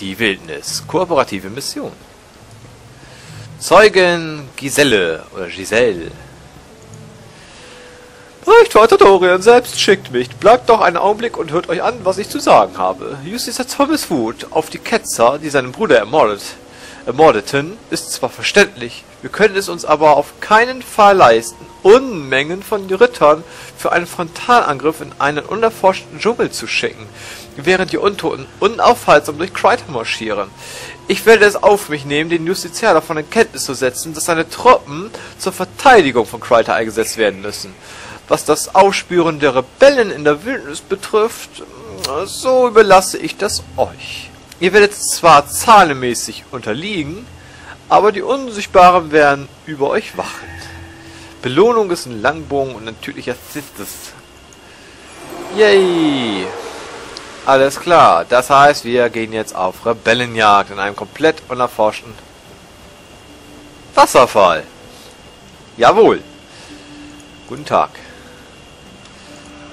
Die Wildnis. Kooperative Mission. Zeugen Giselle oder Giselle. Berichtvater Dorian selbst schickt mich. Bleibt doch einen Augenblick und hört euch an, was ich zu sagen habe. Justizer Thomas Wood auf die Ketzer, die seinen Bruder ermordet, ermordeten, ist zwar verständlich, wir können es uns aber auf keinen Fall leisten, Unmengen von Rittern für einen Frontalangriff in einen unerforschten Dschungel zu schicken, während die Untoten unaufhaltsam durch Kryta marschieren. Ich werde es auf mich nehmen, den Justiziar davon in Kenntnis zu setzen, dass seine Truppen zur Verteidigung von Kryta eingesetzt werden müssen. Was das Aufspüren der Rebellen in der Wildnis betrifft, so überlasse ich das euch. Ihr werdet zwar zahlenmäßig unterliegen, aber die Unsichtbaren werden über euch wachen. Belohnung ist ein Langbogen und natürlicher Sistis. Yay! Alles klar, das heißt, wir gehen jetzt auf Rebellenjagd in einem komplett unerforschten Wasserfall. Jawohl. Guten Tag.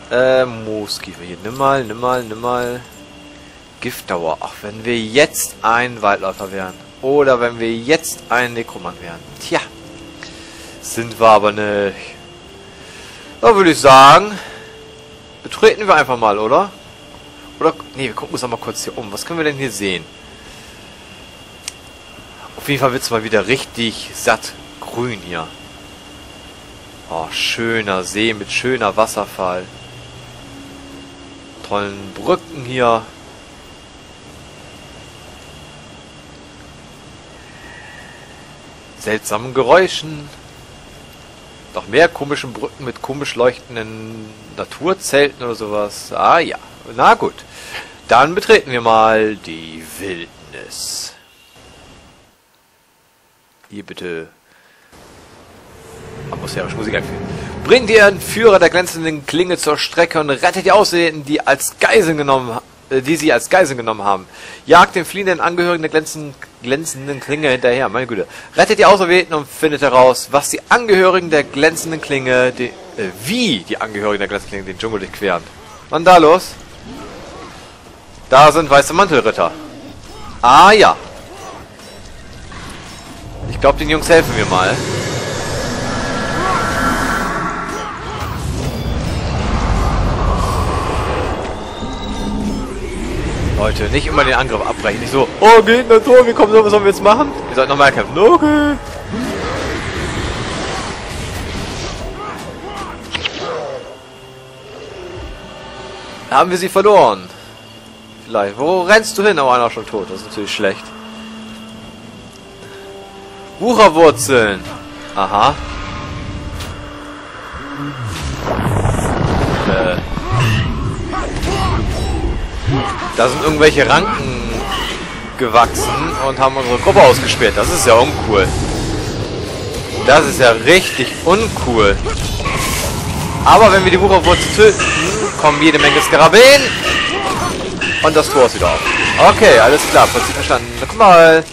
Äh, Mooskiefer hier. Nimm mal, nimm mal, nimm mal. Giftdauer. Ach, wenn wir jetzt ein Waldläufer wären. Oder wenn wir jetzt ein Nekromant wären. Tja. Sind wir aber nicht. Da würde ich sagen, betreten wir einfach mal, oder? Oder, nee, wir gucken uns auch mal kurz hier um. Was können wir denn hier sehen? Auf jeden Fall wird es mal wieder richtig satt grün hier. Oh, schöner See mit schöner Wasserfall. Tollen Brücken hier. Seltsamen Geräuschen. Noch mehr komischen Brücken mit komisch leuchtenden Naturzelten oder sowas. Ah ja, na gut. Dann betreten wir mal die Wildnis. Hier bitte atmosphärische Musik einführen. Bringt ihr Führer der glänzenden Klinge zur Strecke und rettet die Auserwählten, die als Geiseln genommen äh, die sie als Geiseln genommen haben. Jagt den fliehenden Angehörigen der glänzenden, glänzenden Klinge hinterher, meine Güte. Rettet die Auserwählten und findet heraus, was die Angehörigen der glänzenden Klinge, die, äh, wie die Angehörigen der glänzenden Klinge den Dschungel durchqueren. Wann da los? Da sind weiße Mantelritter. Ah ja. Ich glaube, den Jungs helfen wir mal. Leute, nicht immer den Angriff abbrechen. Nicht so, oh Gegner, so, wie kommen so, was sollen wir jetzt machen? Ihr sollt nochmal kämpfen. Okay. Haben wir sie verloren? Vielleicht. Wo rennst du hin? Oh, einer schon tot. Das ist natürlich schlecht. Wucherwurzeln. Aha. Da sind irgendwelche Ranken gewachsen und haben unsere Gruppe ausgesperrt. Das ist ja uncool. Das ist ja richtig uncool. Aber wenn wir die Wucherwurzel töten, kommen jede Menge Skarabäen. Und das Tor ist wieder auf. Okay, alles klar. Prinzip verstanden. Na, guck mal.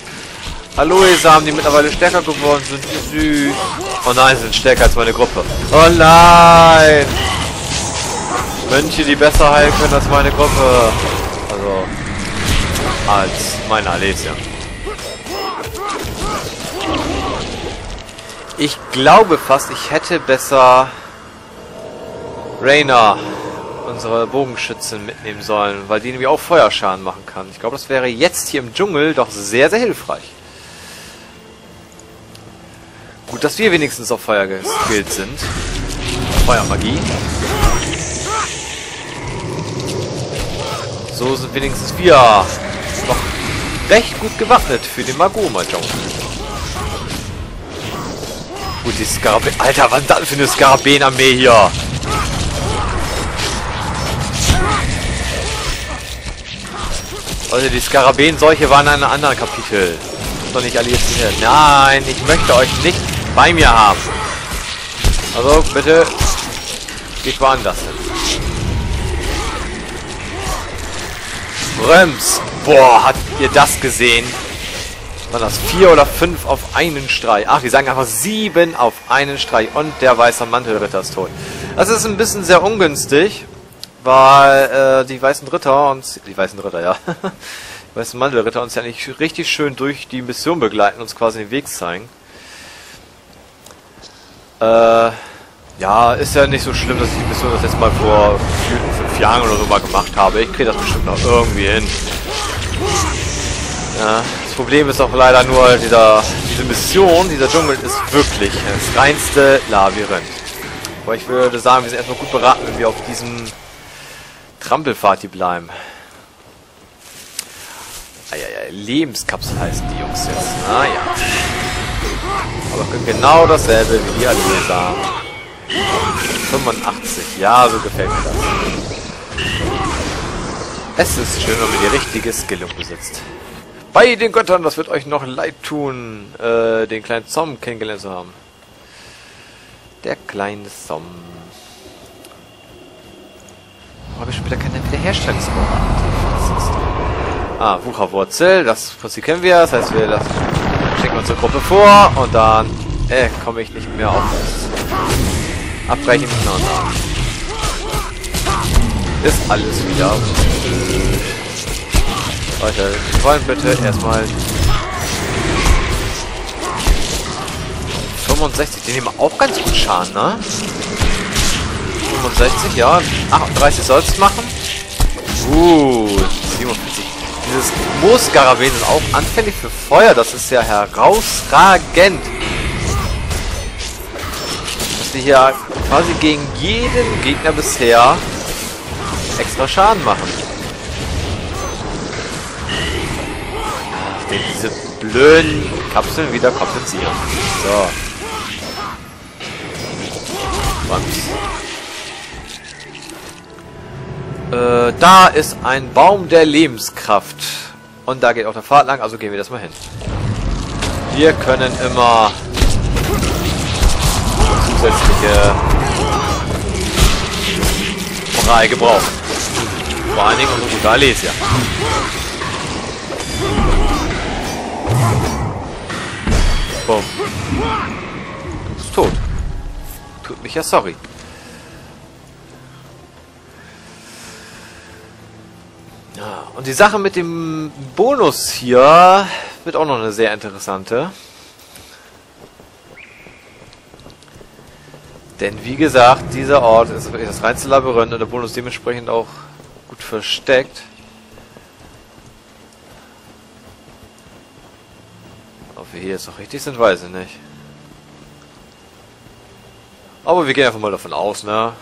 Aloe-Samen, die mittlerweile stärker geworden sind. Süß. Oh nein, sie sind stärker als meine Gruppe. Oh nein. Mönche, die besser heilen können als meine Gruppe. Also, als meine Alesia. Ich glaube fast, ich hätte besser Rainer, unsere Bogenschützin, mitnehmen sollen, weil die nämlich auch Feuerschaden machen kann. Ich glaube, das wäre jetzt hier im Dschungel doch sehr, sehr hilfreich. Gut, dass wir wenigstens auf Feuer geskillt sind. Feuermagie. So sind wenigstens wir noch recht gut gewappnet für den Magoma-Dschungel. Gut, die Skarabäen... Alter, was ist das für eine Skarabäen-Armee hier? Leute, die Skarabäen-Seuche waren in einem anderen Kapitel. Doch nicht alle jetzt hier. Nein, ich möchte euch nicht bei mir haben. Also, bitte, geht woanders hin. Brems. Boah, habt ihr das gesehen? Waren das vier oder fünf auf einen Streich? Ach, die sagen einfach sieben auf einen Streich. Und der weiße Mantelritter ist tot. Das ist ein bisschen sehr ungünstig, weil äh, die weißen Ritter und... Die weißen Ritter, ja. Weißt du, Mandelritter uns ja nicht richtig schön durch die Mission begleiten, uns quasi den Weg zeigen. Äh, ja, ist ja nicht so schlimm, dass ich die Mission das jetzt mal vor fünf Jahren oder so mal gemacht habe. Ich kriege das bestimmt noch irgendwie hin. Ja, das Problem ist auch leider nur, dieser, diese Mission, dieser Dschungel ist wirklich das reinste Labyrinth. Aber ich würde sagen, wir sind erstmal gut beraten, wenn wir auf diesem Trampelpfad hier bleiben. Eieiei, Lebenskapsel heißen die Jungs jetzt. Ah ja. Aber genau dasselbe wie die Alesa. 85. Ja, so gefällt mir das. Es ist schön, wenn man die richtige Skillung besitzt. Bei den Göttern, das wird euch noch leid tun, äh, den kleinen Zom kennengelernt zu haben. Der kleine Zom. Habe ich schon wieder keine Wiederherstellungsvorrat. Ah, Wucherwurzel, das Prinzip kennen wir, das heißt wir das schicken unsere Gruppe vor und dann äh, komme ich nicht mehr auf. Abbrechen, genau. Ist alles wieder. Leute, wir wollen bitte erstmal 65, die nehmen auch ganz gut Schaden, ne? 65, ja. 38 soll es machen. Uh, 47. Dieses Moosgaraven ist auch anfällig für Feuer. Das ist ja herausragend. Wir hier quasi gegen jeden Gegner bisher extra Schaden machen. Den diese blöden Kapseln wieder kompensieren. So. Äh, da ist ein Baum der Lebenskraft. Und da geht auch der Pfad lang, also gehen wir das mal hin. Wir können immer zusätzliche Moral gebrauchen. Vor allen Dingen unsere gute Alesia. Boom. Du bist tot. Tut mich ja sorry. Und die Sache mit dem Bonus hier wird auch noch eine sehr interessante. Denn wie gesagt, dieser Ort ist das reinste Labyrinth und der Bonus dementsprechend auch gut versteckt. Ob wir hier jetzt noch richtig sind, weiß ich nicht. Aber wir gehen einfach mal davon aus, ne?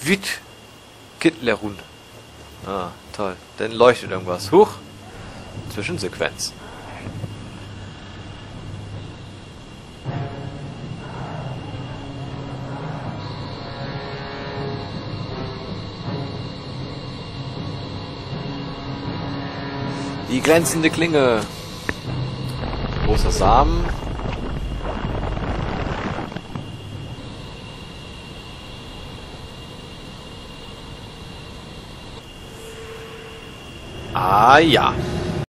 Wit Kitlerun. Ah, toll. Dann leuchtet irgendwas. Huch. Zwischensequenz. Die glänzende Klinge. Großer Samen. Ah ja.